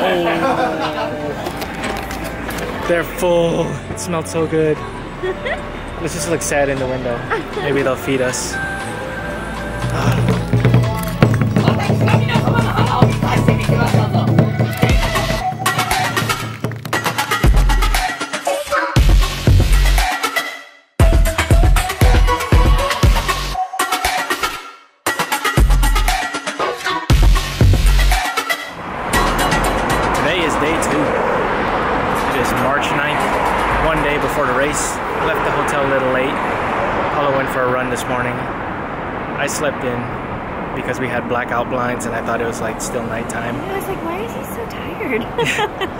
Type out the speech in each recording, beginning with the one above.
Oh. They're full. It smelled so good. Let's just look sad in the window. Maybe they'll feed us. Today blackout blinds and I thought it was like still nighttime. I was like, why is he so tired?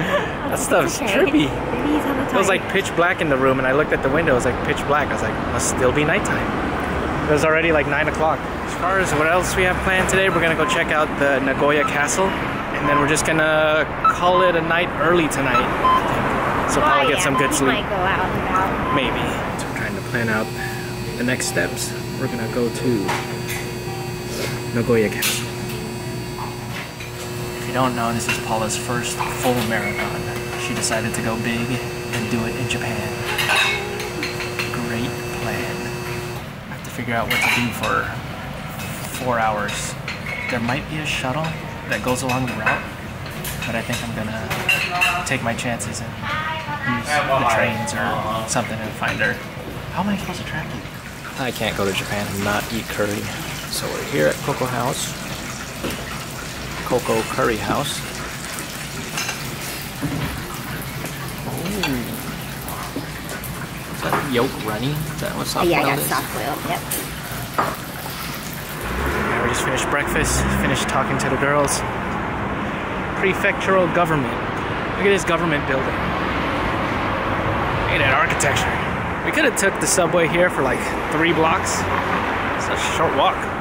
That stuff's Okay. trippy. Maybe he's on the It was like pitch black in the room and I looked at the window, it was like pitch black. I was like, must still be nighttime. It was already like 9 o'clock. As far as what else we have planned today, we're gonna go check out the Nagoya Castle and then we're just gonna call it a night early tonight. So probably get some good sleep. Might go out and about. Maybe. So I'm trying to plan out the next steps. We're gonna go to Nagoya Castle. If you don't know, this is Paula's first full marathon. She decided to go big and do it in Japan. Great plan. I have to figure out what to do for four hours. There might be a shuttle that goes along the route, but I think I'm gonna take my chances and use the trains or something and find her. How am I supposed to track you? I can't go to Japan and not eat curry. So we're here at Coco House. Coco Curry House. Ooh. Is that yolk runny? Is that what soft yeah, I boiled got is? soft boiled. Yep. Yeah, we just finished breakfast, finished talking to the girls. Prefectural government. Look at this government building. Look at that architecture. We could have took the subway here for like three blocks. It's a short walk.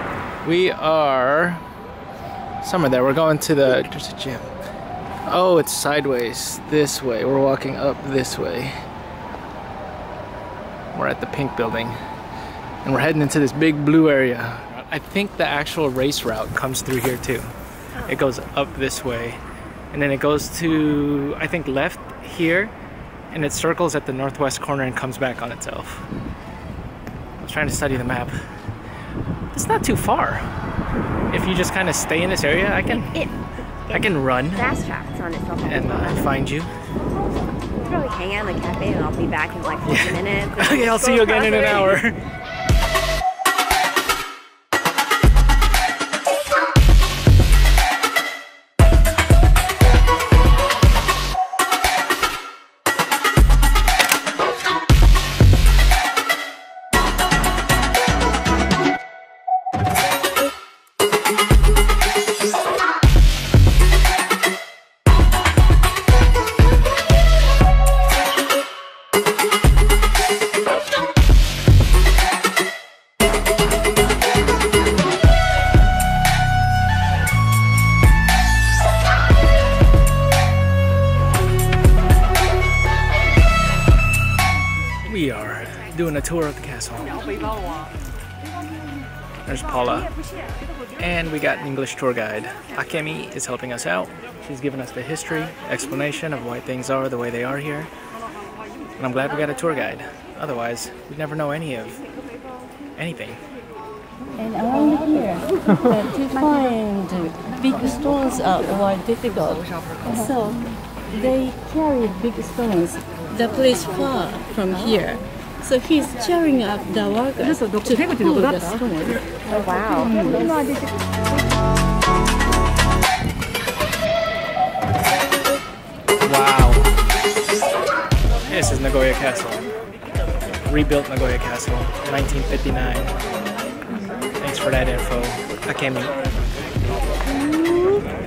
We are somewhere there. We're going to the there's a gym. Oh, it's sideways this way. We're walking up this way. We're at the pink building. And we're heading into this big blue area. I think the actual race route comes through here too. Oh. It goes up this way. And then it goes to, I think, left here. And it circles at the northwest corner and comes back on itself. I was trying to study the map. It's not too far. If you just kind of stay in this area, I can, It I can run fast tracks on itself. and uh, find you. probably hang out in the cafe and I'll be back in like 50 minutes. Okay, I'll see you again in an hour. doing a tour of the castle. There's Paula. And we got an English tour guide. Akemi is helping us out. She's giving us the history, explanation of why things are the way they are here. And I'm glad we got a tour guide. Otherwise, we'd never know any of anything. And around here, to find big stones are quite difficult. So they carry big stones. The place far from here. So he's cheering up the workers to pull the stones. Oh, wow. Wow. This is Nagoya Castle. Rebuilt Nagoya Castle, 1959. Thanks for that info. Akemi.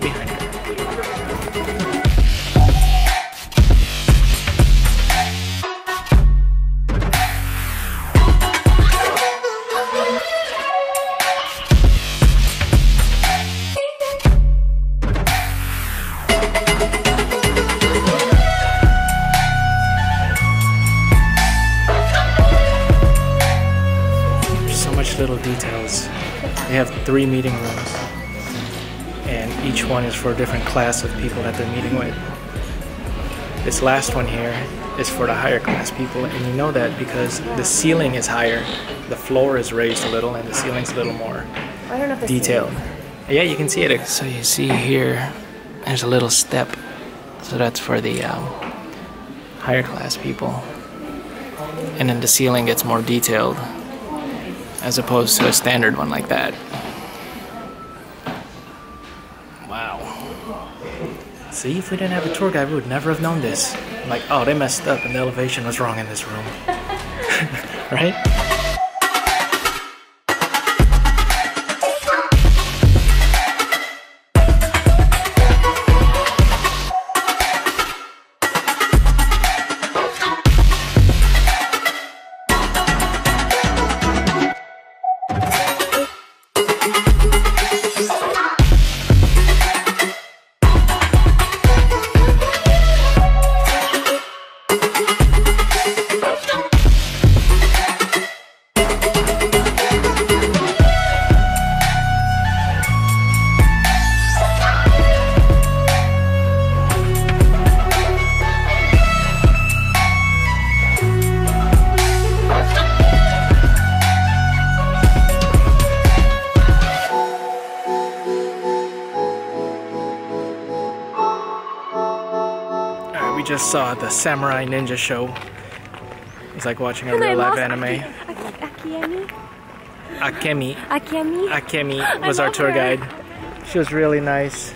Behind details. They have three meeting rooms. and each one is for a different class of people that they're meeting with. This last one here is for the higher class people, and you know that because the ceiling is higher, the floor is raised a little, and the ceiling's a little more I don't know if this detailed. Yeah, you can see it. So you see here, there's a little step. So that's for the um, higher class people. And then the ceiling gets more detailed as opposed to a standard one like that. Wow. See, if we didn't have a tour guide, we would never have known this. Like, oh, they messed up and the elevation was wrong in this room. right? Saw the Samurai Ninja show. It's like watching a And real live anime. Aki- Aki- Akiemi? Akemi. Akemi was our tour her. guide. She was really nice.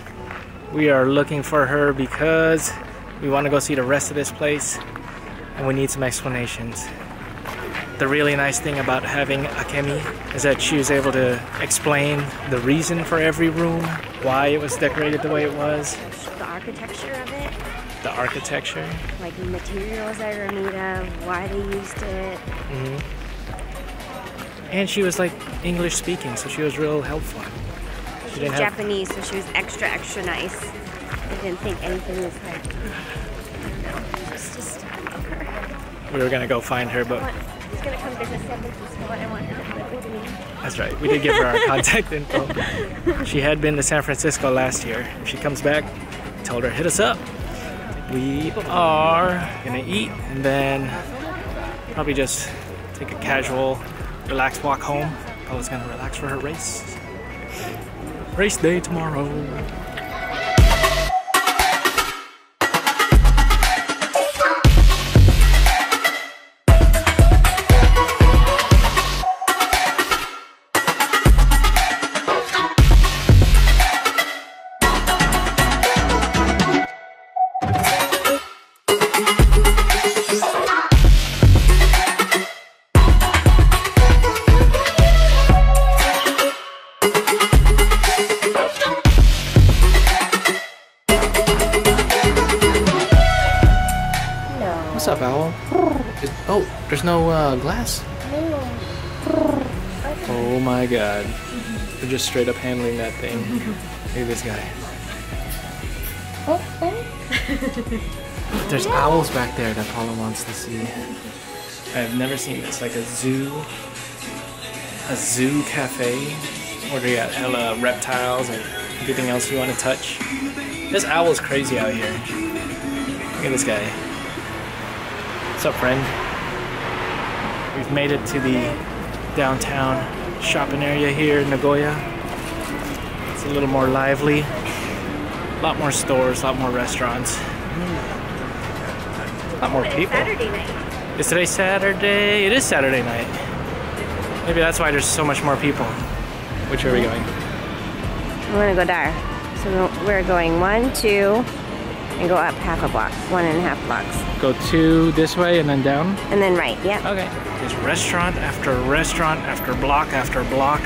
We are looking for her because we want to go see the rest of this place and we need some explanations. The really nice thing about having Akemi is that she was able to explain the reason for every room, why it was decorated the way it was, architecture of it, the architecture. like the materials that are made of, why they used it. Mm-hmm. And she was like English speaking, so she was real helpful. She have Japanese, so she was extra, extra nice. I didn't think anything was like, I don't know, just, just her. we were gonna go find her, but want- She's gonna come visit San I want her to live with me. That's right. We did give her our contact info. She had been to San Francisco last year. If she comes back, told her hit us up. We are gonna eat and then probably just take a casual, relaxed walk home. I was gonna relax for her race. Race day tomorrow. Uh, glass. Oh my god. We're just straight up handling that thing. Look at this guy. There's owls back there that Paula wants to see. I've never seen this. Like a zoo, a zoo cafe where they got hella reptiles and everything else you want to touch. This owl is crazy out here. Look at this guy. What's up, friend? We've made it to the downtown shopping area here in Nagoya. It's a little more lively. A lot more stores, a lot more restaurants. A lot more people. Is today Saturday? It is Saturday night. Maybe that's why there's so much more people. Which way are we going? We're gonna go there. So we're going one, two, and go up half a block, one and a half blocks, Go two this way and then down? and then right. Yeah. Okay. There's restaurant after restaurant after block after block.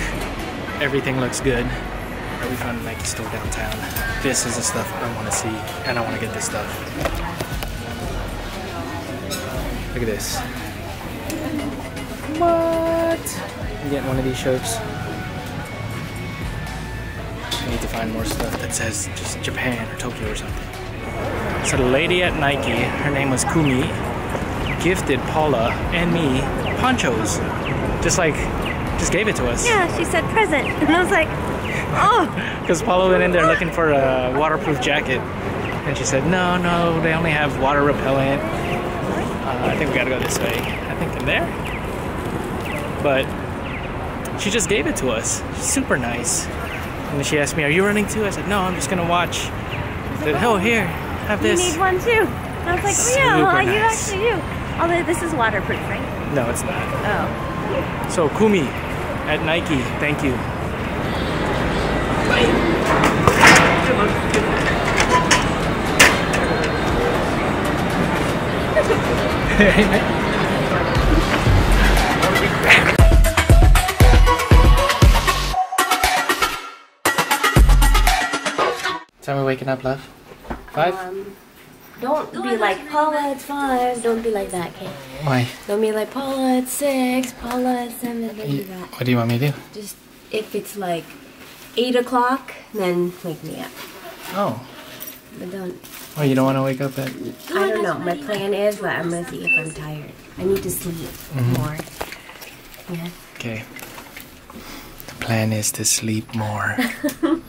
Everything looks good. Are we found a Nike store downtown? This is the stuff I want to see, and I want to get this stuff. Look at this. What? I'm getting one of these shirts. I need to find more stuff that says just Japan or Tokyo or something. So the lady at Nike, her name was Kumi, gifted Paula and me ponchos. Just like, just gave it to us. Yeah, she said present, and I was like, oh. Because Paula went in there looking for a waterproof jacket. And she said, no, no, they only have water repellent. Uh, I think we gotta go this way. I think in there. But she just gave it to us. Super nice. And then she asked me, are you running too? I said, no, I'm just gonna watch. Said, oh, here, have You need one too. I was like, Super yeah, you nice. actually do. Although this is waterproof, right? No, it's not. Oh. So Kumi at Nike, thank you. Time we're waking up, love? Five? Um, don't be like Paula. It's five. Don't be like that, okay? Why? Don't be like Paula. It's six. Paula. It's seven. Don't do that. What do you want me to do? Just if it's like eight o'clock, then wake me up. Oh, But don't. oh, you don't want to wake up at? I don't know. My plan is, but I'm gonna see if I'm tired. I need to sleep more. Yeah. Okay. The plan is to sleep more.